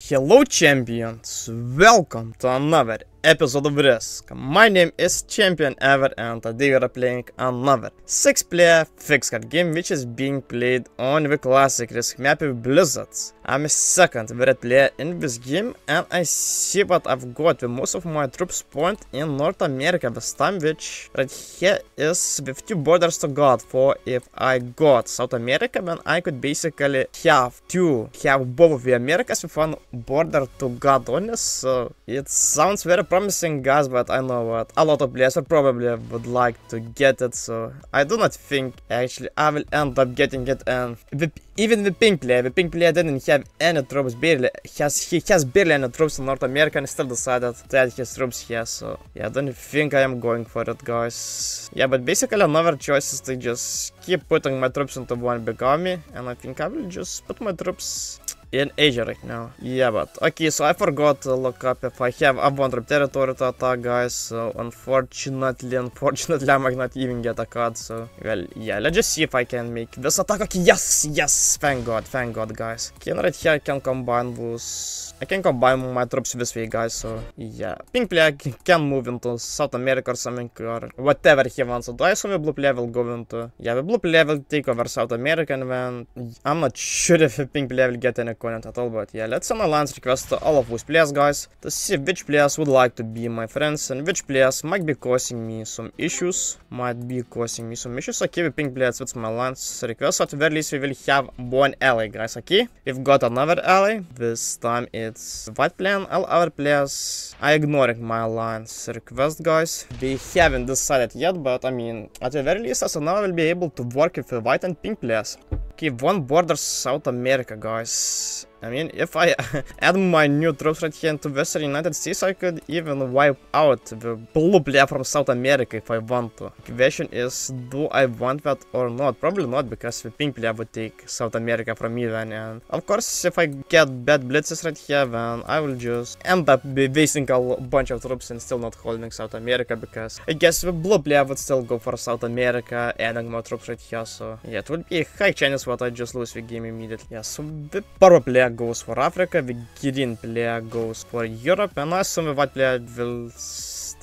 Hello champions, welcome to another episode of Risk. My name is Champion Ever and today we are playing another 6 player fixed card game which is being played on the classic Risk map with Blizzards. I'm a second red player in this game and I see what I've got with most of my troops point in North America this time which right here is with two borders to guard for if I got South America then I could basically have two, have both of the Americas with one border to guard on this so it sounds very promising guys but I know what a lot of players probably would like to get it so I do not think actually I will end up getting it and the, even the pink player the pink player didn't have any troops barely has he has barely any troops in North America and still decided that his troops here so yeah I don't think I am going for it guys. Yeah but basically another choice is to just keep putting my troops into one big army and I think I will just put my troops in Asia right now. Yeah, but okay, so I forgot to look up if I have abundant territory to attack, guys. So unfortunately, unfortunately, I might not even get a card. So well, yeah, let's just see if I can make this attack. Okay, yes, yes, thank God, thank God, guys. Okay, right here I can combine those. I can combine my troops this way, guys. So yeah, pink player can move into South America or something or whatever he wants to do. I assume the blue player will go into yeah, the blue player will take over South America, and then I'm not sure if the pink player will get any opponent at all, but yeah, let's send a alliance request to all of those players, guys, to see which players would like to be my friends and which players might be causing me some issues, might be causing me some issues. Okay, the pink players with my alliance request, at the very least we will have one ally, guys, okay? We've got another ally, this time it's white player, all other players are ignoring my alliance request, guys. We haven't decided yet, but I mean, at the very least, as of now, I will be able to work with the white and pink players. Okay, one borders South America, guys. I mean, if I add my new troops right here into Western United States, I could even wipe out the blue player from South America if I want to. The question is, do I want that or not? Probably not, because the pink player would take South America from me then. And of course, if I get bad blitzes right here, then I will just end up wasting a bunch of troops and still not holding South America, because I guess the blue player would still go for South America, adding more troops right here. So yeah, it would be a high chance that I just lose the game immediately. Yeah, so the purple player Play goes for Africa, Gideon Play goes for Europe, and Asumi White Play will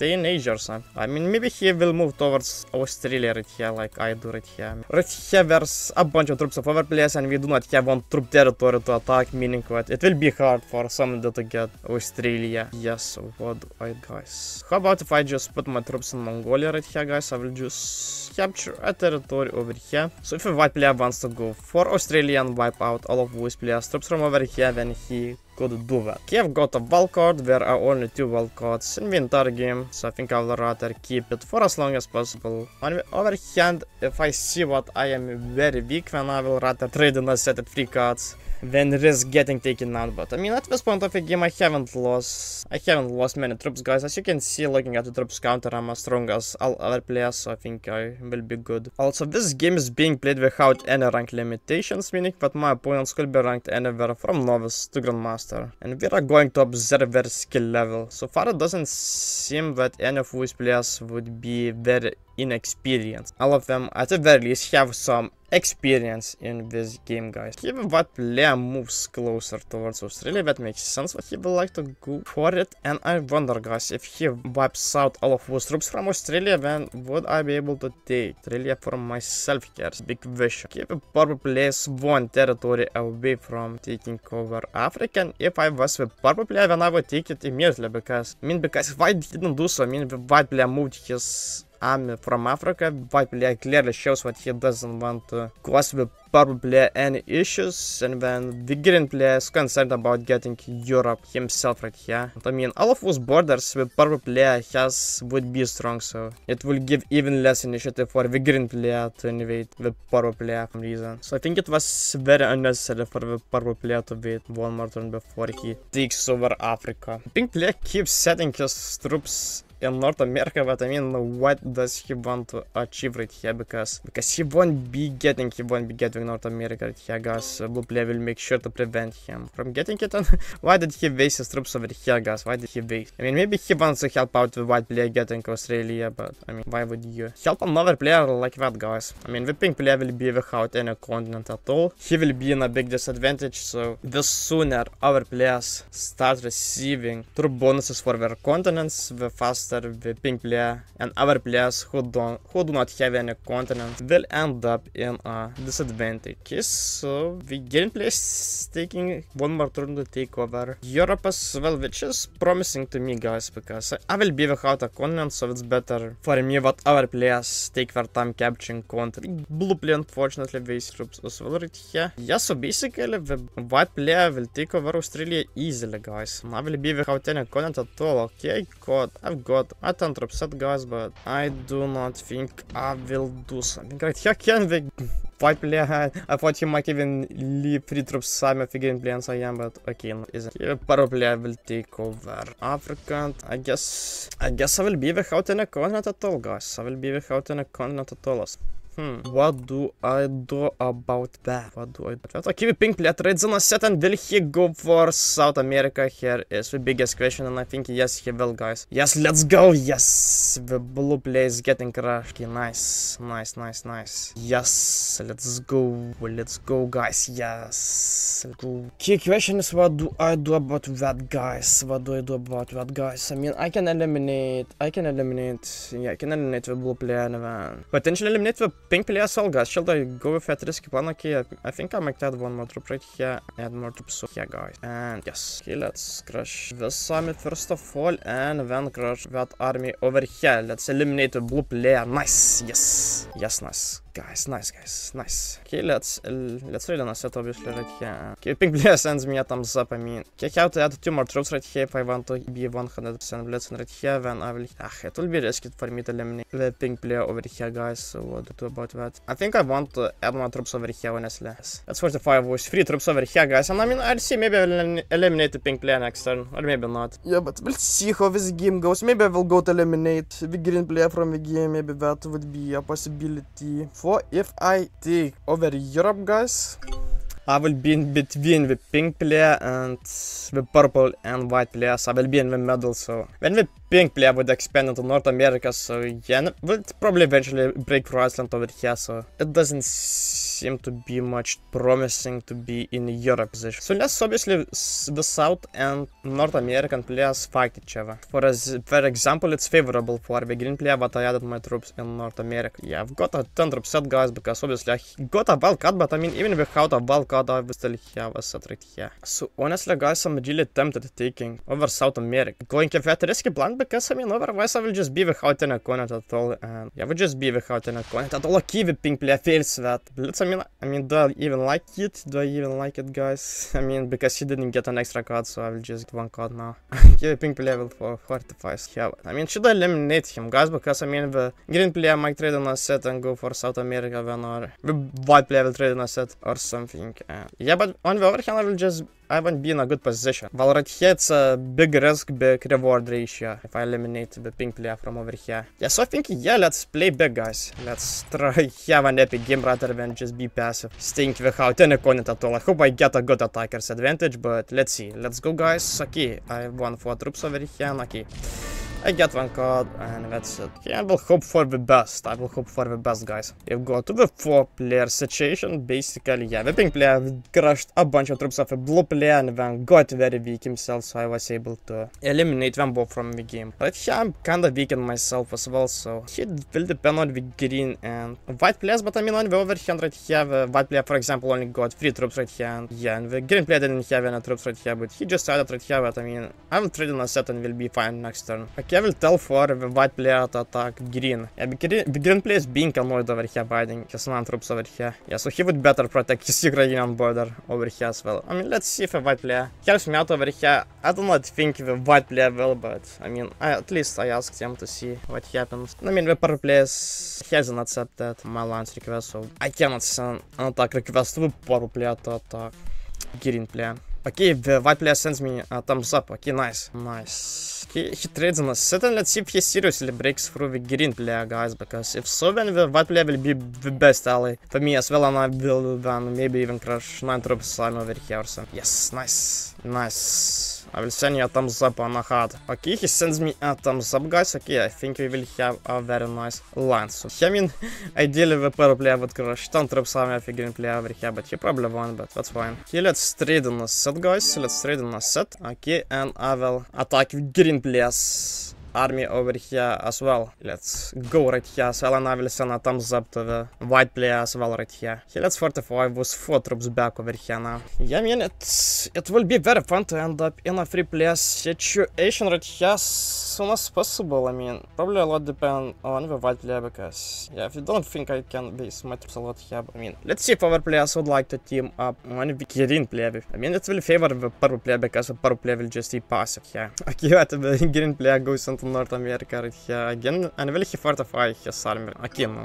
or something. I mean, maybe he will move towards Australia right here, like I do right here. Right here, there's a bunch of troops of other players, and we do not have one troop territory to attack, meaning that it will be hard for somebody to get Australia. Yes, what do I, guys? How about if I just put my troops in Mongolia right here, guys? I will just capture a territory over here. So if a white player wants to go for Australia and wipe out all of those players' troops from over here, then he could do that. I've got a wild card, there are only two wild cards in the entire game, so I think I will rather keep it for as long as possible. On the other hand, if I see what I am very weak, then I will rather trade in a set of free cards than risk getting taken out. But I mean, at this point of the game, I haven't lost. I haven't lost many troops, guys. As you can see, looking at the troops counter, I'm as strong as all other players, so I think I will be good. Also, this game is being played without any rank limitations, meaning that my opponents could be ranked anywhere from novice to grandmaster. And we are going to observe their skill level. So far, it doesn't seem that any of these players would be very inexperienced. All of them, at the very least, have some experience in this game, guys. Even what player moves closer towards Australia, that makes sense that he would like to go for it. And I wonder, guys, if he wipes out all of those troops from Australia, then would I be able to take Australia for myself here? Big vision. A purple place one territory away from taking over Africa. And if I was the purple player, then I would take it immediately, because, I mean, because if I didn't do so, I mean, the white player moved his army from Africa. White player clearly shows that he doesn't want to cause purple player any issues and then the green player is concerned about getting Europe himself right here. I mean all of those borders the purple player has would be strong so it will give even less initiative for the green player to invade the purple player for reason. So I think it was very unnecessary for the purple player to wait one more turn before he takes over Africa. Pink player keeps setting his troops in North America, but I mean, what does he want to achieve right here? Because because he won't be getting, he won't be getting North America right here, guys. Blue player will make sure to prevent him from getting it. And why did he waste his troops over here, guys? Why did he waste? I mean, maybe he wants to help out the white player getting Australia, but I mean, why would you help another player like that, guys? I mean, the pink player will be without any continent at all. He will be in a big disadvantage, so the sooner our players start receiving troop bonuses for their continents, the faster the pink player and our players who don't who do not have any continent will end up in a disadvantage. So the gameplay is taking one more turn to take over Europe as well, which is promising to me, guys, because I will be without a continent, so it's better for me what our players take their time capturing continent. Blue player, unfortunately, waste troops as well right here. Yeah, so basically the white player will take over Australia easily, guys. I will be without any continent at all. Okay, God, I've got a 10 troops set, guys, but I do not think I will do something right here. Can we white player? I thought he might even leave three troops side of the gameplay and I am, but okay, no, isn't. Here, purple player will take over Africa. I guess, I guess I will be without any continent at all, guys. I will be without any continent at all. Hmm, what do I do about that? What do I do? Okay, pink a set and will he go for South America? Here is the biggest question and I think yes he will guys. Yes, let's go! Yes! The blue player is getting crushed. Okay, nice. Nice, nice, nice. Yes, let's go. Let's go guys. Yes. Let's go. Key question is what do I do about that guys? What do I do about that guys? I mean I can eliminate I can eliminate yeah I can eliminate the blue player and then potentially eliminate the pink player as well, guys. Should I go with that risky plan? Okay, I, I think I might add one more troop right here. Add more troops here, guys. And yes. Okay, let's crush this summit first of all. And then crush that army over here. Let's eliminate the blue player. Nice. Yes. Yes, nice guys, nice guys, nice. Okay, let's let's really not set obviously right here. Okay, pink player sends me a thumbs up. I mean, okay, I have to add two more troops right here if I want to be 100% blitzing right here. Then I will. Ah, it will be risky for me to eliminate the pink player over here, guys. So what to do about that? I think I want to add more troops over here, honestly. That's 45 with three troops over here, guys. And I mean, I'll see. Maybe I will eliminate the pink player next turn, or maybe not. Yeah, but we'll see how this game goes. Maybe I will go to eliminate the green player from the game. Maybe that would be a possibility. For if I take over Europe, guys, I will be in between the pink player and the purple and white players. I will be in the middle, so when the pink player would expand into North America, so yeah, we'll probably eventually break through Iceland over here, so it doesn't seem to be much promising to be in Europe position. So let's obviously the South and North American players fight each other. For as for example, it's favorable for the green player, but I added my troops in North America. Yeah, I've got a 10 troop set, guys, because obviously I got a wildcard, but I mean, even without a wildcard, I will still have a set right here. So honestly, guys, I'm really tempted taking over South America. Going with that risky plan, because I mean, otherwise I will just be without any opponent at all, and yeah, I would just be without any opponent at all. Okay, the pink player fails that. Let's I mean, I mean, do I even like it? Do I even like it, guys? I mean, because he didn't get an extra card, so I will just get one card now. yeah, pink level for 45 yeah. I mean, should I eliminate him, guys? Because, I mean, the green player might trade on a set and go for South America then, or the white player will trade on a set or something. Yeah, but on the other hand, I will just I won't be in a good position. While right here it's a big risk, big reward ratio if I eliminate the pink player from over here. Yeah, so I think, yeah, let's play big, guys. Let's try have an epic game rather than just be passive, staying without any content at all. I hope I get a good attacker's advantage, but let's see. Let's go, guys. Okay, I won four troops over here, okay. I get one card and that's it. Yeah, I will hope for the best. I will hope for the best, guys. We go to the four player situation. Basically, yeah, the pink player crushed a bunch of troops of a blue player and then got very weak himself, so I was able to eliminate them both from the game. But yeah, I'm kinda weak in myself as well, so it will depend on the green and white players, but I mean on the other hand right here, the white player for example only got three troops right here, and yeah, and the green player didn't have any troops right here, but he just added right here, but I mean, I'm trade in a set and will be fine next turn. Okay, I will tell for the white player to attack green. Yeah, the green, the green player is being annoyed over here by adding his non troops over here. Yeah, so he would better protect his Ukrainian border over here as well. I mean, let's see if a white player helps me out over here. I do not think the white player will, but I mean, I, at least I asked him to see what happens. I mean, the purple player hasn't accepted my lance request, so I cannot send an attack request to the purple player to attack green player. Okay, the white player sends me a thumbs up. Okay, nice. Nice. He, and let's see if he seriously breaks through the green player, guys. Because if so, then the white player will be the best ally for me as well, and I will then maybe even crush 9 troops I'm over here or something. Yes, nice, nice. I will send you a thumbs up on a hat. Okay, he sends me a thumbs up, guys. Okay, I think we will have a very nice line. So, I mean, ideally the pro player would crush 10 troops on the green player over here, but he probably won, but that's fine. Okay, let's trade on a set, guys. Let's trade on a set. Okay, and I will attack green players army over here as well. Let's go right here I will send a thumbs up to the white player as well right here. He let's 45 with 4 troops back over here now. Yeah, I mean, it's, it will be very fun to end up in a free player situation right here as soon as possible. I mean, probably a lot depend on the white player because, yeah, if you don't think I can base my troops a lot here, I mean, let's see if our players would like to team up on the green player. I mean, it will favor the purple player because the purple player will just be passive here. Okay, the green player goes into North America again, and will he fortify his army?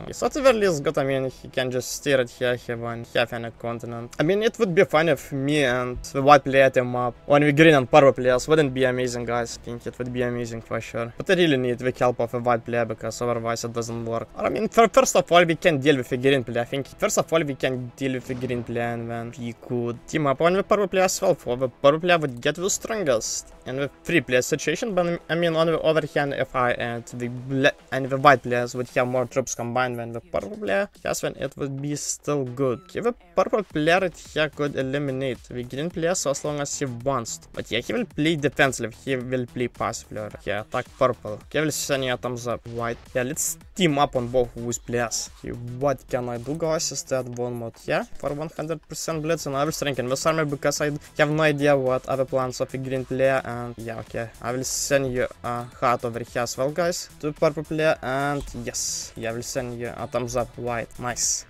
He's at the very least I mean, he can just stay right here, he won't have any continent. I mean, it would be fun if me and the white player team up when we green and purple players wouldn't be amazing, guys. I think it would be amazing for sure. But I really need the help of a white player because otherwise it doesn't work. Or, I mean, first of all, we can deal with a green player. I think first of all, we can deal with a green player and then we could team up on the purple player as well. For the purple player would get the strongest in the three player situation, but I mean, on the other if I and the and the white players would have more troops combined than the purple player, yes, then it would be still good. If the purple player it here could eliminate the green player so as long as he wants. But yeah, he will play defensively, he will play passively. Yeah, attack purple. Okay, will send you a thumbs up. White. Yeah, let's team up on both these players. Okay, what can I do, guys? Is that one mod? Yeah, for 100% blitz and I will strengthen this army because I have no idea what other plans of a green player and yeah, okay. I will send you a hat over here as well, guys. To purple player and yes, I will send you a thumbs up white. Nice.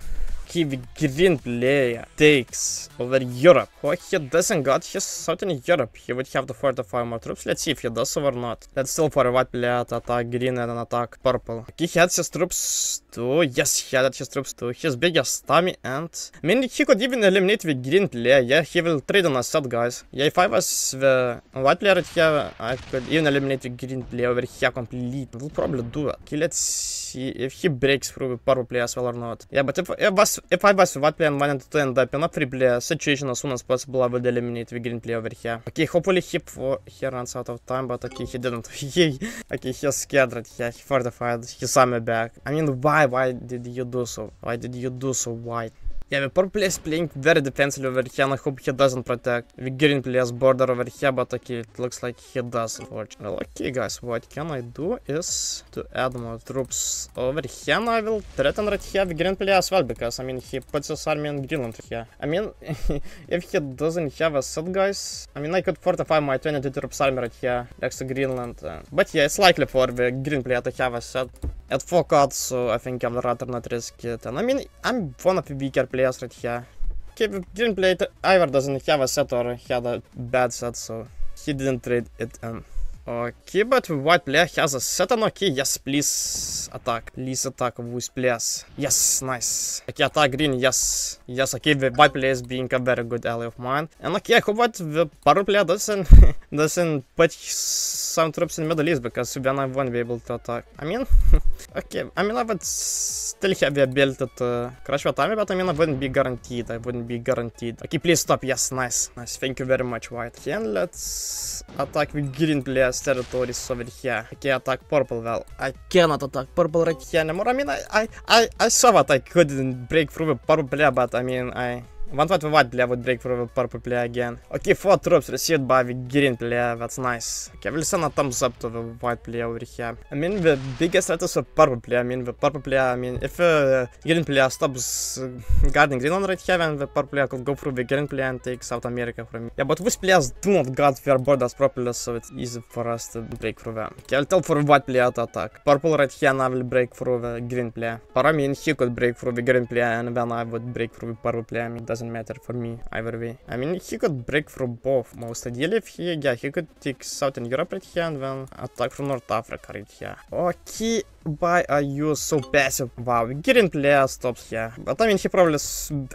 Kiwi green player takes over Europe. Oh, he doesn't got his south in Europe. He would have to fortify more troops. Let's see if he does or not. Let's still for a white player to attack green and attack purple. He had his troops too. Yes, he had his troops too. His biggest army and... I mean, he could even eliminate the green player. Yeah, he will trade on a set, guys. Yeah, if I was the white player here, I could even eliminate the green player over here completely. We'll probably do it. Okay, let's see if he breaks through purple player as well or not. Yeah, but if it was if I was white player and wanted to end up in a free player situation as soon as possible, I would eliminate the green player over here. Okay, hopefully he, he runs out of time, but okay, he didn't. he, okay, he's scared right here. He fortified his army back. I mean, why? Why did you do so? Why did you do so, white? Yeah, the purple player is playing very defensively over here, and I hope he doesn't protect the green player's border over here, but okay, it looks like he does, unfortunately. Well, okay, guys, what can I do is to add more troops over here, and I will threaten right here the green player as well, because, I mean, he puts his army in Greenland here. I mean, if he doesn't have a set, guys, I mean, I could fortify my 22 troops army right here next to Greenland, uh, but yeah, it's likely for the green player to have a set at 4 cards, so I think I would rather not risk it. And I mean, I'm one of the weaker players right here. Okay, didn't play it either doesn't have a set or had a bad set, so he didn't trade it in. Okay, but white player has a and okay, yes, please attack. Please attack with players. Yes, nice. Okay, attack green, yes. Yes, okay, the white player is being a very good ally of mine. And okay, I hope that the purple player doesn't, doesn't put some troops in Middle East, because then I won't be able to attack. I mean, okay, I mean, I would still have the ability to crush your army, but I mean, I wouldn't be guaranteed. I wouldn't be guaranteed. Okay, please stop. Yes, nice. Nice. Thank you very much, white. Okay, and let's attack the green players territories over here. Okay, attack purple. Well, I cannot attack purple right here anymore. I mean, I, I, I, I saw that I couldn't break through the purple but I mean, I one fight with white player would break the purple player again. Okay, 4 troops received by the green player, that's nice. Okay, I will send a thumbs up to the white player over here. I mean, the biggest threat is the purple player. I mean, the purple player, I mean, if uh, green player stops uh, guarding Greenland right here, then the purple player could go through the green player and take South America from me. Yeah, but these players do not guard their borders properly, so it's easy for us to break through them. Okay, I'll tell for the white player to attack. Purple right here now will break through the green player. But I mean, he could break through the green player and then I would break through the purple player. I mean, it doesn't matter for me either way. I mean, he could break through both most ideally if he, yeah, he could take Southern Europe right here and then attack from North Africa right here. Okay, why are you so passive? Wow, green player stops here. But I mean, he probably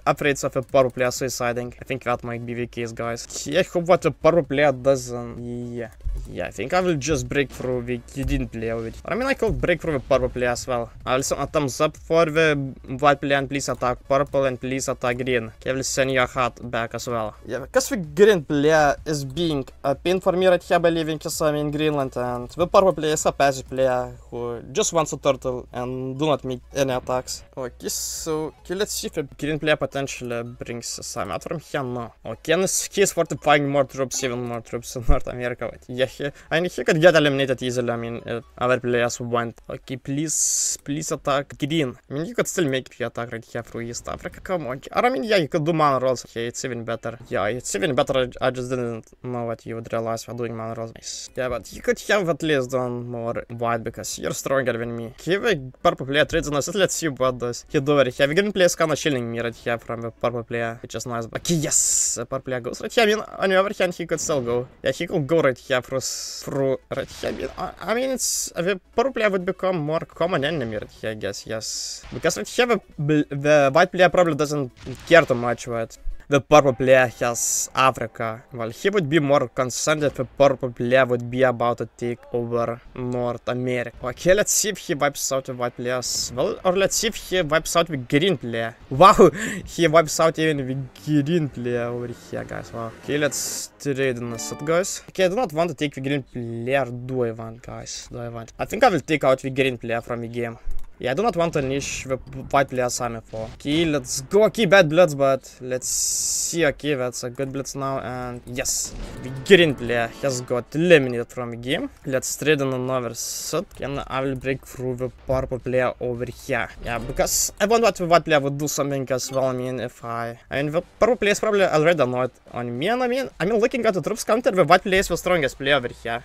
afraid of a purple player suiciding. I think that might be the case, guys. Yeah, I hope what the purple player doesn't... Um, yeah. Yeah, I think I will just break through the didn't play with. I mean, I could break through the purple player as well. I will send a thumbs up for the white player and please attack purple and please attack green. I will send your hat back as well. Yeah, because the green player is being a pin for me right here by Kasami in Greenland and the purple player is a passive player who just wants a turtle and do not make any attacks. Okay, so okay, let's see if the green player potentially brings some out from here now. Okay, he's fortifying more troops, even more troops in North America. But yeah, he, I mean, he could get eliminated easily. I mean, uh, other players went. Okay, please, please attack green. I mean, you could still make the attack right here through East Africa. Come on. Or, I mean, yeah, you could do manual rolls. Okay, it's even better. Yeah, it's even better. I just didn't know what you would realize while doing manual rolls. Yeah, but you could have at least done more white because you're stronger me. Here, the purple player trades on us. Let's see what does here. The green player is kind of shielding me right here from the purple player, which is nice. Okay, yes, the purple player goes right here. I mean, on the other hand, he could still go. Yeah, he could go right here through, through right here. I mean, I mean it's the purple player would become more common enemy right here, I guess. Yes, because right here the, the white player probably doesn't care too much, but the purple player has Africa. Well, he would be more concerned if the purple player would be about to take over North America. Okay, let's see if he wipes out the white players. Well, or let's see if he wipes out the green player. Wow, he wipes out even the green player over here, guys. Wow. Okay, let's trade in this, guys. Okay, I do not want to take the green player. Do I want, guys? Do I want? I think I will take out the green player from the game. Yeah, I do not want to niche the white player Sami for. Okay, let's go. Okay, bad bloods, but let's see. Okay, that's a good blitz now. And yes, the green player has got eliminated from the game. Let's trade on another set. And I will break through the purple player over here. Yeah, because I want that the white player would do something as well. I mean, if I... I mean, the purple player is probably already annoyed on me. And I mean, I mean, looking at the troops counter, the white player is the strongest player over here.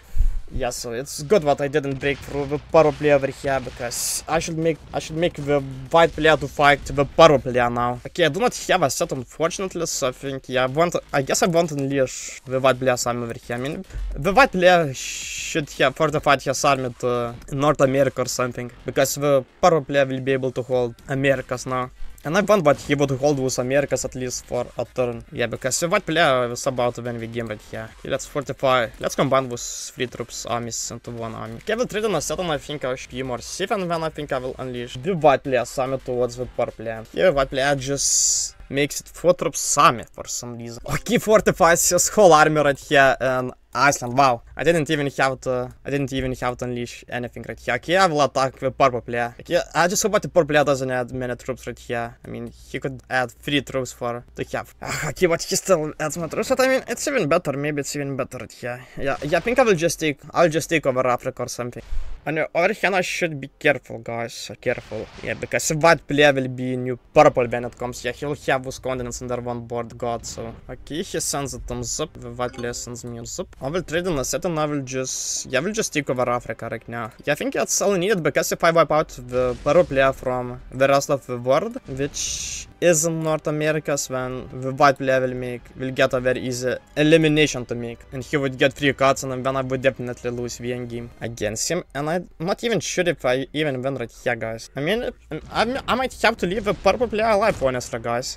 Yeah, so it's good that I didn't break through the purple player over here because I should make I should make the white player to fight the purple player now. Okay, I do not have a set unfortunately, so I think yeah, I want I guess I want unleash the white player army over here. I mean the white player should have fortified his army to North America or something because the purple player will be able to hold Americas now. And I want, but he would hold with Americas at least for a turn. Yeah, because what player was about win the game right here. Okay, let's fortify. Let's combine with three troops armies into one army. Okay, I will trade on a set and I think I should be more safe and then I think I will unleash the white player army towards the purple player. Here, white player just makes it troops Sami for some reason. Okay, fortifies his whole army right here and Iceland, wow. I didn't even have to, I didn't even have to unleash anything right here. Okay, I will attack the purple player. Okay, I just hope that the purple player doesn't add many troops right here. I mean, he could add three troops for to have. Okay, but he still adds more troops, but I mean, it's even better. Maybe it's even better right here. Yeah, yeah, I think I will just take, I'll just take over Africa or something. On the other hand, I should be careful, guys. Careful. Yeah, because white player will be new purple when it comes. Yeah, he will have continents under one board, god, so... Okay, he sends a thumbs up. The white player sends me a zip. I will trade in a set and I will just... Yeah, I will just take over Africa right now. Yeah, I think that's all needed because if I wipe out the purple player from the rest of the world, which is in North Americas when the white player will make will get a very easy elimination to make and he would get three cards and then I would definitely lose end game against him and I'm not even sure if I even win right here guys. I mean I, I might have to leave a purple player alive honestly guys.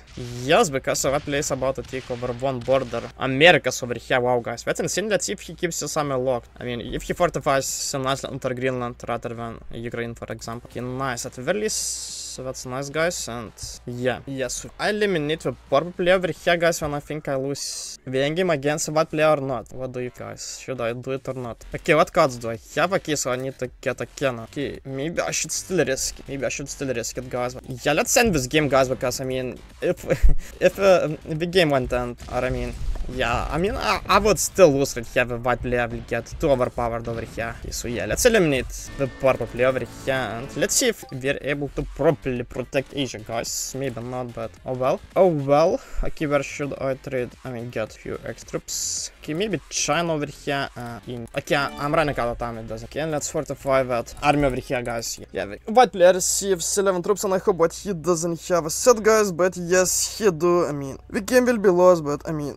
Yes because player is about to take over one border. America's over here wow guys. That's insane let's see if he keeps his army locked. I mean if he fortifies an Iceland or Greenland rather than Ukraine for example. Okay nice. At very least so that's nice guys and yeah. Yes I eliminate the purple player. Over here guys when I think I lose. The game against that player or not? What do you guys should I do it or not? Okay what cards do I have? Okay so I need to get a cannon okay maybe I should still risk. It. maybe I should still risk it guys. Yeah let's end this game guys because I mean if if uh, the game went end or I mean yeah, I mean, I, I would still lose right here, the white player will get too overpowered over here. Okay, so yeah, let's eliminate the purple player over here, and let's see if we're able to properly protect Asia, guys. Maybe not, but oh well. Oh well. Okay, where should I trade? I mean, get few extra troops. Okay, maybe China over here. Uh, in. Okay, I'm running out of time, it doesn't. Okay, let's fortify that army over here, guys. Yeah, white player receives 11 troops, and I hope that he doesn't have a set, guys, but yes, he do. I mean, the game will be lost, but I mean,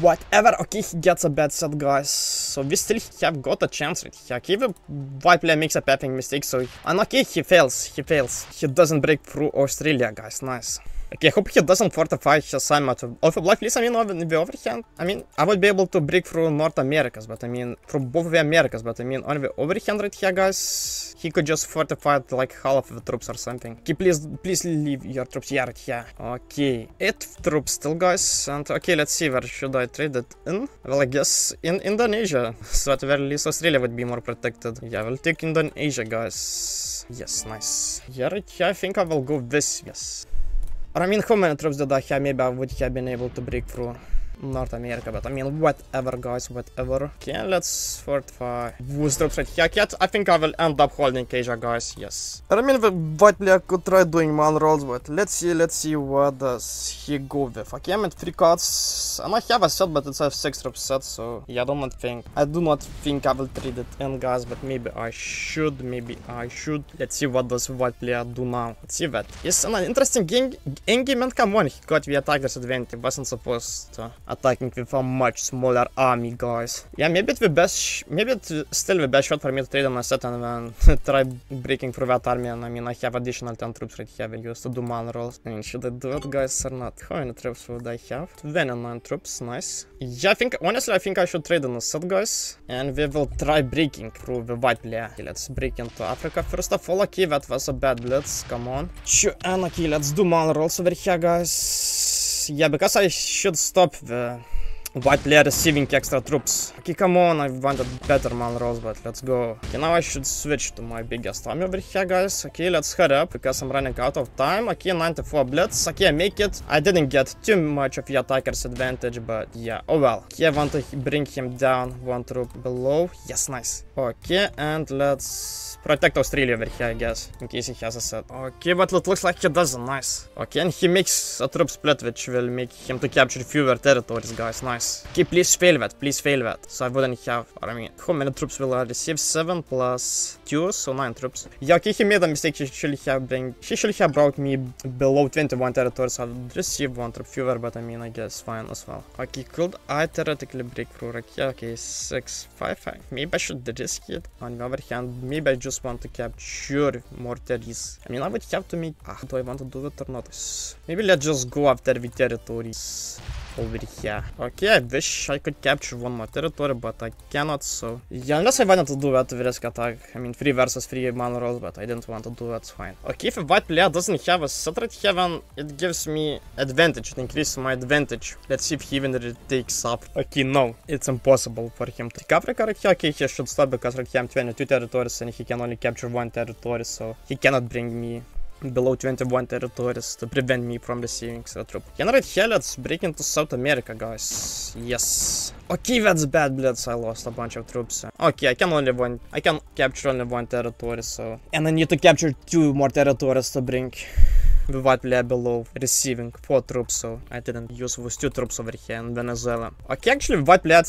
whatever. Okay, he gets a bad set, guys. So we still have got a chance right here. Okay, white player makes a pathing mistake, so... And okay, he fails, he fails. He doesn't break through Australia, guys, nice. Okay, I hope he doesn't fortify his assignment of a black please. I mean, on the other hand, I mean, I would be able to break through North Americas, but I mean, through both the Americas, but I mean, on the other hand right here, guys, he could just fortify like half of the troops or something. Okay, please, please leave your troops here, right here. Okay, eight troops still, guys, and okay, let's see, where should I trade it in? Well, I guess in Indonesia, so at the very least Australia would be more protected. Yeah, we'll take Indonesia, guys. Yes, nice. Yeah, right here, I think I will go this, yes. Mean, how many troops did I have? Maybe I would have been able to break through North America, but I mean, whatever, guys, whatever. Okay, let's fortify Woo's troops right here. Okay, I think I will end up holding Asia, guys, yes. I mean, white player could try doing man rolls, but let's see, let's see what does he go with. Okay, I'm at three cards, and I have a set, but it's a 6 drop set, so yeah, I do not think, I do not think I will trade it in, guys, but maybe I should, maybe I should. Let's see what does white player do now. Let's see that. It's an interesting game, and come on, he got the attacker's advantage, wasn't supposed to attacking with a much smaller army, guys. Yeah, maybe it's the best, maybe it's still the best shot for me to trade on a set and then try breaking through that army. And I mean, I have additional 10 troops right here, I will use to do man rolls. I mean, should I do it, guys, or not? How many troops would I have? 29 troops, nice. Yeah, I think, honestly, I think I should trade on a set, guys. And we will try breaking through the white player. Okay, let's break into Africa. First of all, okay, that was a bad blitz, come on. And let's do man rolls over here, guys. Yeah, because I should stop the white player receiving extra troops. Okay, come on, I wanted better man rolls, but let's go. Okay, now I should switch to my biggest army over here, guys. Okay, let's hurry up, because I'm running out of time. Okay, 94 blitz. Okay, I make it. I didn't get too much of the attacker's advantage, but yeah, oh well. Okay, I want to bring him down one troop below. Yes, nice. Okay, and let's protect Australia over here, I guess, in case he has a set. Okay, but it looks like he doesn't. Nice. Okay, and he makes a troop split, which will make him to capture fewer territories, guys. Nice. Okay, please fail that, please fail that. So I wouldn't have, I mean, how many troops will I receive? 7 plus 2, so 9 troops. Yeah, okay, he made a mistake, he should have bring, he should have brought me below 21 territories, so I would receive 1 troop fewer, but I mean, I guess fine as well. Okay, could I theoretically break through Rakia? Okay, 6, 5, 5. Maybe I should risk it. On the other hand, maybe I just want to capture more territories. I mean, I would have to make, ah, do I want to do it or not? Maybe let's just go after the territories over here. Okay, I wish I could capture one more territory, but I cannot, so... Yeah, unless I wanted to do that risk attack. I mean, 3 versus 3 manual rolls, but I didn't want to do that, fine. Okay, if a white player doesn't have a set right here, then it gives me advantage, it increases my advantage. Let's see if he even takes up. Okay, no, it's impossible for him to Africa right here. Okay, he should stop because right here I'm 22 territories and he can only capture one territory, so he cannot bring me below 21 territories to prevent me from receiving extra troop. And right here, let's break into South America, guys. Yes. Okay, that's bad blitz. I lost a bunch of troops. Okay, I can only one. I can capture only one territory, so. And I need to capture two more territories to bring player below receiving 4 troops, so I didn't use those 2 troops over here in Venezuela. Okay, actually white player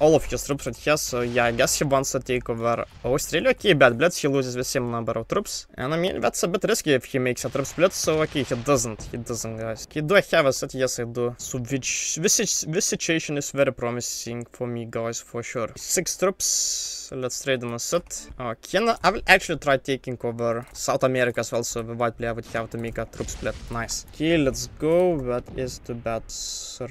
all of his troops right here, so yeah, I guess he wants to take over Australia. Okay, bad blitz, he loses the same number of troops. And I mean, that's a bit risky if he makes a troop split, so okay, he doesn't, he doesn't, guys. Okay, do I have a set? Yes, I do. So which, this, this situation is very promising for me, guys, for sure. 6 troops, let's trade on a set. Okay, now I will actually try taking over South America as well, so the white player would have to make a troop split. Nice. Okay, let's go. That is the bad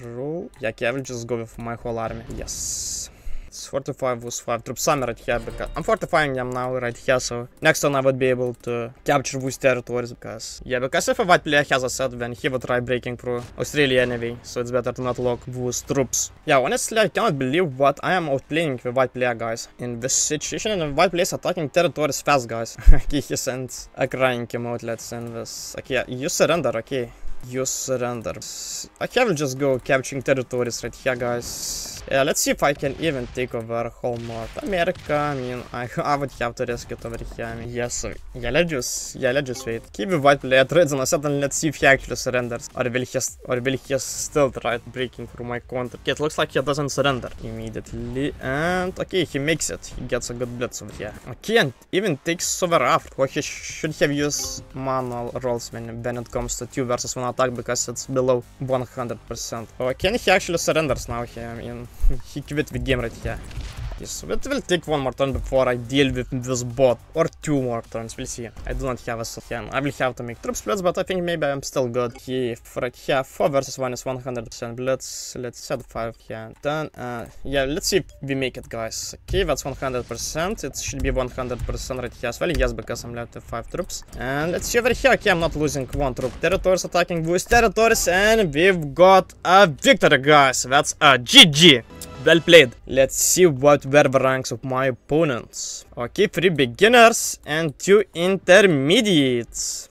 roll. Yeah, okay, I will just go with my whole army. Yes. It's 45 with 5 troops summer right here because I'm fortifying them now right here so next turn I would be able to capture those territories because yeah because if a white player has a set then he would try breaking through Australia anyway so it's better to not lock those troops. Yeah honestly I cannot believe what I am outplaying the white player guys in this situation and the white player is attacking territories fast guys. okay he sends a crying emote let's send this. Okay you surrender okay. You surrender. I will just go capturing territories right here, guys. Yeah, let's see if I can even take over whole North America. I mean, I, I would have to risk it over here. I mean, yes, yeah, let's just, yeah, let's just wait. Keep the white player trades on a and let's see if he actually surrenders. Or will he, or will he still try breaking through my counter? It looks like he doesn't surrender immediately. And, okay, he makes it. He gets a good blitz over here. Okay, and even takes over after. Well, he should have used manual rolls when, when it comes to 2 versus 1 attack because it's below 100%. Oh, can he actually surrenders now? I mean, he quit the game right here. So it will take one more turn before I deal with this bot. Or two more turns, we'll see. I do not have a Sotyan. I will have to make troop splits, but I think maybe I'm still good. Here, right here, 4 versus 1 is 100% blitz. Let's set 5 here. Then, uh, yeah, let's see if we make it, guys. Okay, that's 100%. It should be 100% right here as well. Yes, because I'm left with 5 troops. And let's see over here. Okay, I'm not losing one troop. Territories attacking these territories, and we've got a victory, guys. That's a GG. Well played. Let's see what were the ranks of my opponents. Okay, three beginners and two intermediates.